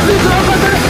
Então, Precisamos fazer